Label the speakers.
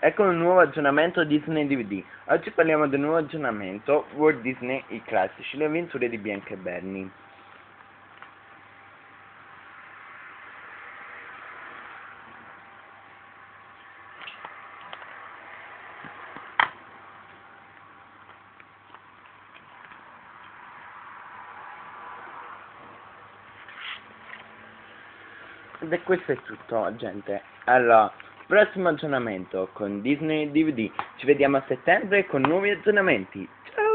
Speaker 1: Ecco un nuovo aggiornamento Disney DVD. Oggi parliamo del nuovo aggiornamento Walt Disney I classici, le avventure di Bianca e Bernie. Ed questo è tutto, gente. Allora, prossimo aggiornamento con Disney DVD. Ci vediamo a settembre con nuovi aggiornamenti. Ciao!